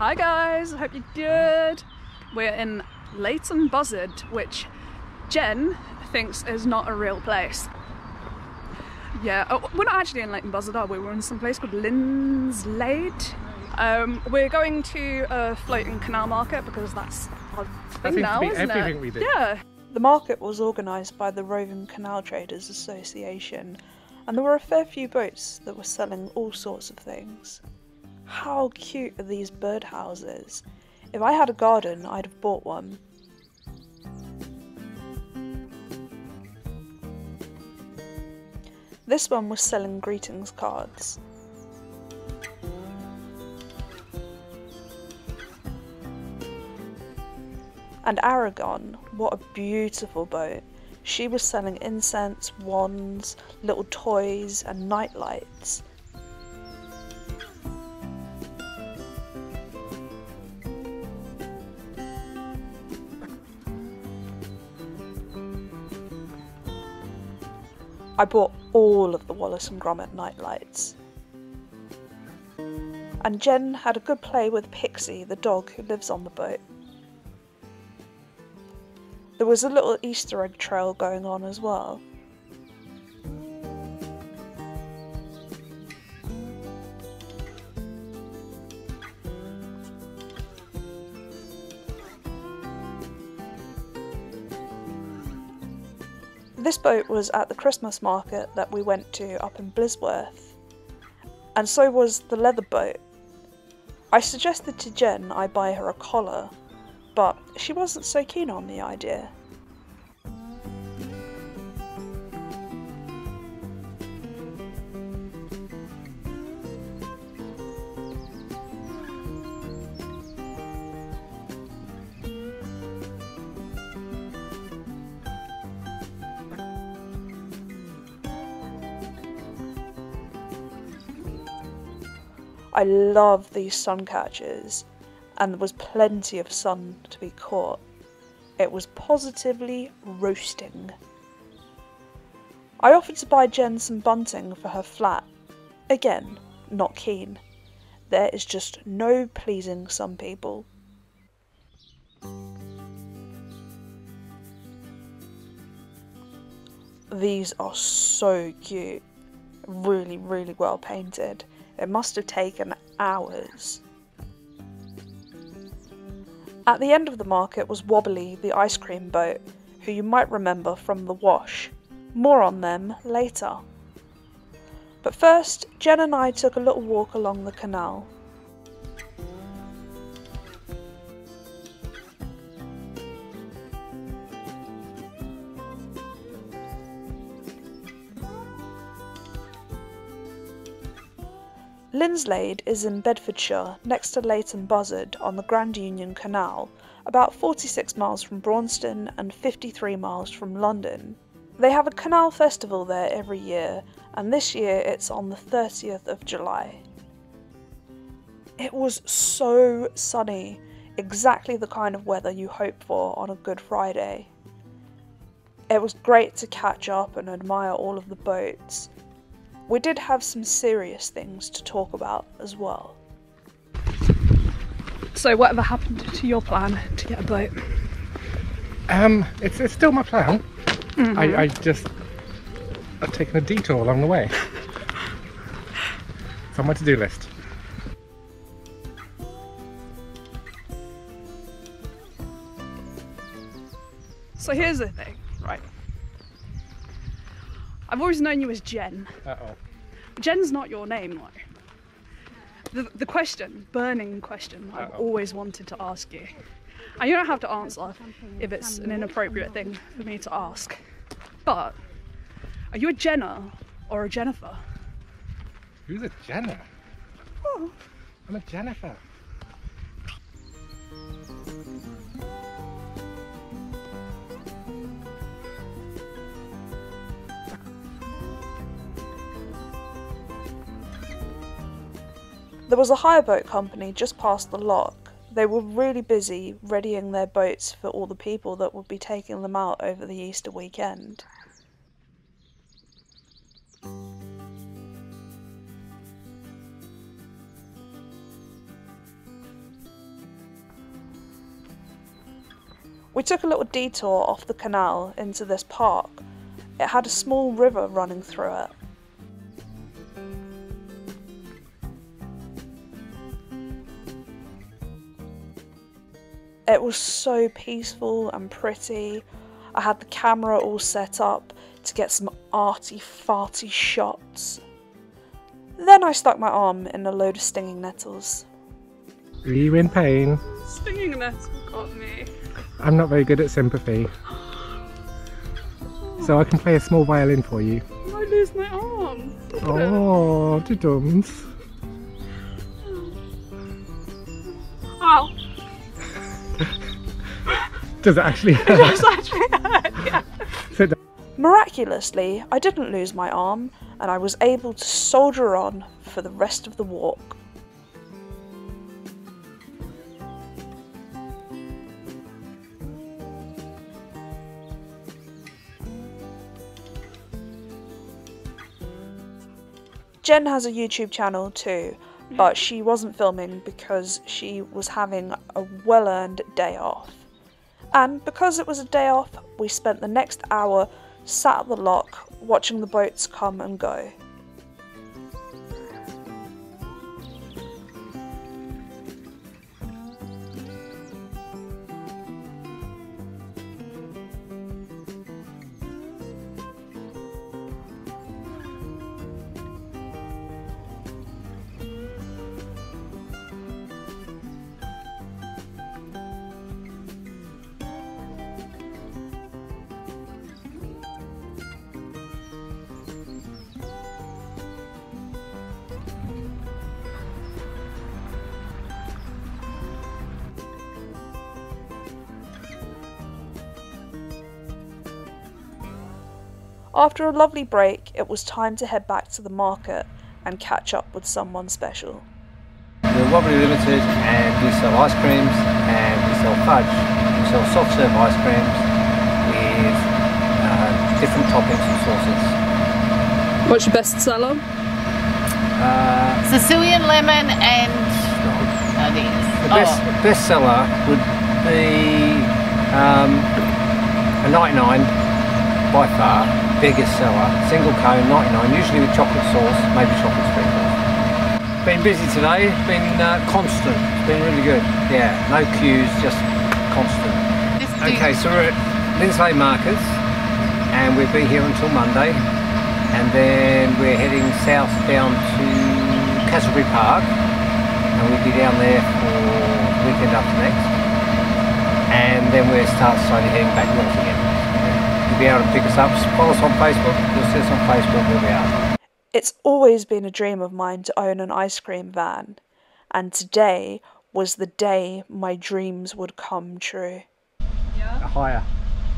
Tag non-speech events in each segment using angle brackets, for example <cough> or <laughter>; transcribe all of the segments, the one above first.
Hi guys, hope you're good. We're in Leighton Buzzard, which Jen thinks is not a real place. Yeah, oh, we're not actually in Leighton Buzzard, are we? We're in some place called Linslade. Um, we're going to a floating canal market because that's our thing seems now, to be isn't everything it? we do. Yeah. The market was organised by the Roving Canal Traders Association, and there were a fair few boats that were selling all sorts of things. How cute are these birdhouses? If I had a garden, I'd have bought one. This one was selling greetings cards. And Aragon, what a beautiful boat. She was selling incense, wands, little toys, and night I bought all of the Wallace and Gromit nightlights. And Jen had a good play with Pixie, the dog who lives on the boat. There was a little Easter egg trail going on as well. This boat was at the Christmas market that we went to up in Blisworth, and so was the leather boat. I suggested to Jen I buy her a collar, but she wasn't so keen on the idea. I love these sun catchers, and there was plenty of sun to be caught. It was positively roasting. I offered to buy Jen some bunting for her flat. Again, not keen. There is just no pleasing some people. These are so cute. Really, really well painted. It must have taken hours. At the end of the market was Wobbly, the ice cream boat, who you might remember from The Wash. More on them later. But first, Jen and I took a little walk along the canal. Linslade is in Bedfordshire, next to Leighton Buzzard on the Grand Union Canal, about 46 miles from Braunston and 53 miles from London. They have a canal festival there every year, and this year it's on the 30th of July. It was so sunny, exactly the kind of weather you hope for on a Good Friday. It was great to catch up and admire all of the boats. We did have some serious things to talk about as well. So whatever happened to your plan to get a boat? Um, it's, it's still my plan. Mm-hmm. I, I just I've taken a detour along the way. it's on my to-do list. So here's the thing, right? I've always known you as Jen. Uh oh. Jen's not your name, though. The, the question, burning question, I've Uh-oh. always wanted to ask you. And you don't have to answer if it's an inappropriate thing for me to ask. But are you a Jenna or a Jennifer? Who's a Jenna? Oh, I'm a Jennifer. There was a hire boat company just past the lock. They were really busy readying their boats for all the people that would be taking them out over the Easter weekend. We took a little detour off the canal into this park. It had a small river running through it. It was so peaceful and pretty. I had the camera all set up to get some arty farty shots. Then I stuck my arm in a load of stinging nettles. Are you in pain? Stinging nettle got me. I'm not very good at sympathy. So I can play a small violin for you. I lose my arm. Oh, dums. Ow. Does it actually <laughs> hurt? That's actually hurt, yeah. Sit down. Miraculously, I didn't lose my arm and I was able to soldier on for the rest of the walk. Jen has a YouTube channel too, but she wasn't filming because she was having a well earned day off. And because it was a day off, we spent the next hour sat at the lock watching the boats come and go. After a lovely break, it was time to head back to the market and catch up with someone special. We're Wobbly Limited and we sell ice creams and we sell fudge. We sell soft serve ice creams with uh, different toppings and sauces. What's your best seller? Uh, Sicilian lemon and oh, the best Oh, best seller would be um, a 99 by far, biggest seller. Single cone 99, usually with chocolate sauce, maybe chocolate sprinkles. Been busy today, been uh, constant, it's been really good. Yeah, no queues, just constant. Okay, so we're at Linslade Markets and we'll be here until Monday and then we're heading south down to Cassiobury Park and we'll be down there for the weekend after next and then we'll start slowly heading back north again. You'll be able to pick us up, follow us on Facebook, you'll see us on Facebook, we'll be out. It's always been a dream of mine to own an ice cream van, and today was the day my dreams would come true. Yeah, Higher,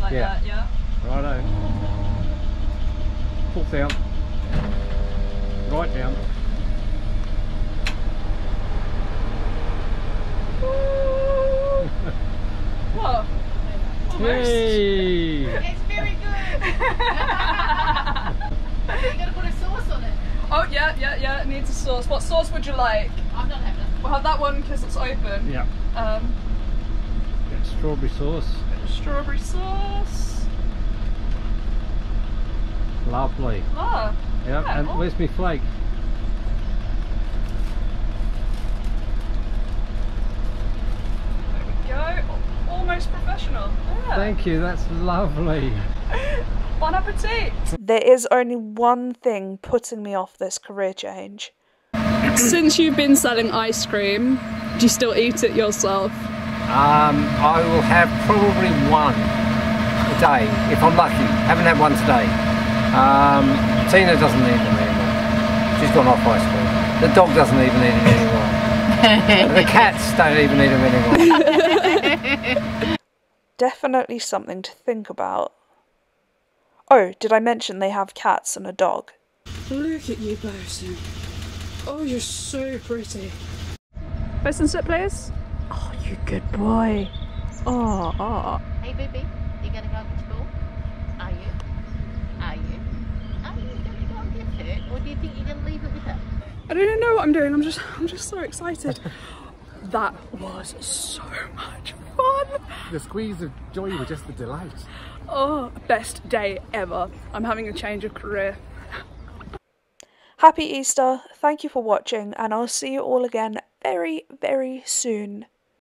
like Yeah. that, yeah. righto. Pull down, right down. <laughs> What? Almost. Hey! It's very good. you gotta put a sauce on it. Oh, yeah, yeah, yeah, it needs a sauce. What sauce would you like? I'm not having it. We'll have that one because it's open. Yeah, Um, get strawberry sauce. strawberry sauce. Lovely. Ah, Yep, Yeah, and oh. where's my flake? there we go. Almost professional. Yeah. Thank you, that's lovely. <laughs> Bon appetit. There is only one thing putting me off this career change. Since you've been selling ice cream, do you still eat it yourself? Um, I will have probably one a day, if I'm lucky. Haven't had one today. Um, Tina doesn't eat them anymore. She's gone off ice cream. The dog doesn't even eat it anymore. <laughs> the cats don't even eat them anymore. Definitely something to think about. Oh, did I mention they have cats and a dog? Look at you, Bosun. Oh, you're so pretty. Bosun sit, please. Oh, you good boy. Oh, oh. Hey, baby, you gonna go get your ball? Are you? Are you? Are you gonna go and get it, or do you think you're gonna leave it with her? I don't even know what I'm doing. I'm just, I'm just so excited. <laughs> That was so much fun. The squeeze of joy was just a delight. Oh, best day ever. I'm having a change of career. Happy Easter, thank you for watching, and I'll see you all again very, very soon.